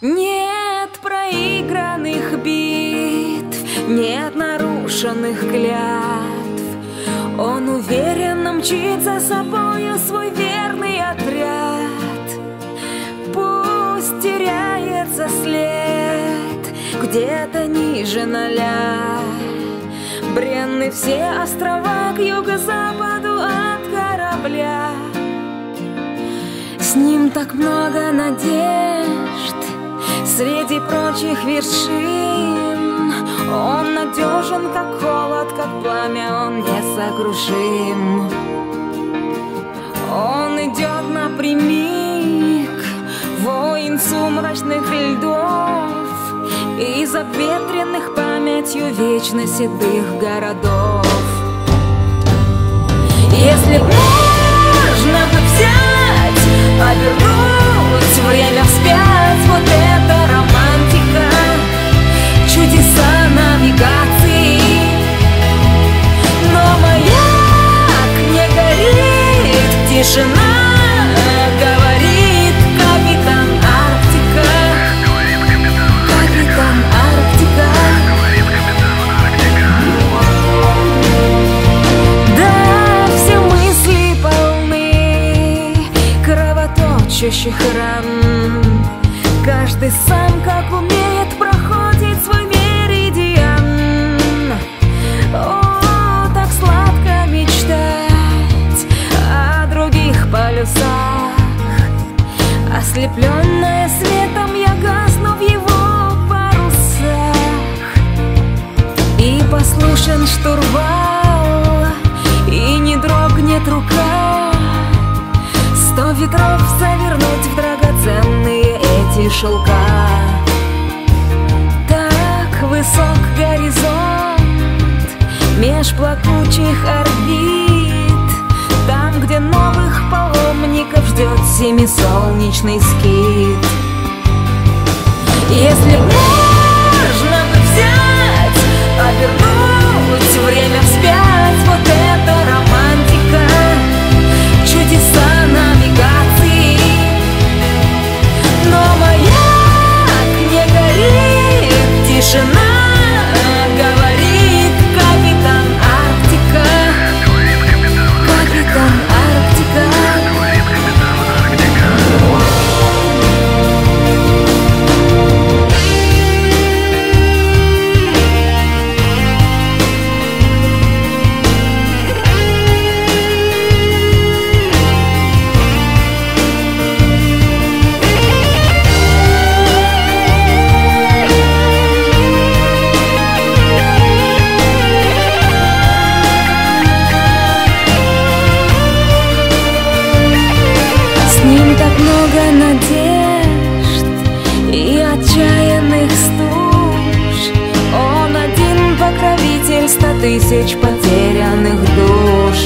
Нет проигранных битв, нет нарушенных клятв. Он уверенно мчит за собою свой верный отряд. Пусть теряется след где-то ниже ноля. Бренны все острова к юго-западу от корабля. С ним так много надежд Среди прочих вершин Он надежен, как холод, как пламя Он несокрушим. Он идет напрямик Воин сумрачных льдов Из обветренных памятью Вечно седых городов. Если можно кровоточащих ран. Каждый сам, как умеет, проходит свой меридиан. О, так сладко мечтать о других полюсах. Ослепленная светом, я гасну в его парусах. И послушен штурвал, и не дрогнет рука Сто ветров завернуть в драгоценные эти шелка. Так высок горизонт меж плакучих орбит. Там, где новых паломников ждет семисолнечный скит. Если можно бы взять, обернуть тысяч потерянных душ.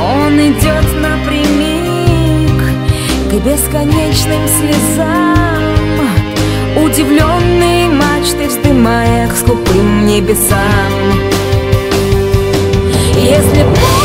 Он идет напрямик к бесконечным слезам. Удивленные мачты вздымая к скупым небесам. Если бы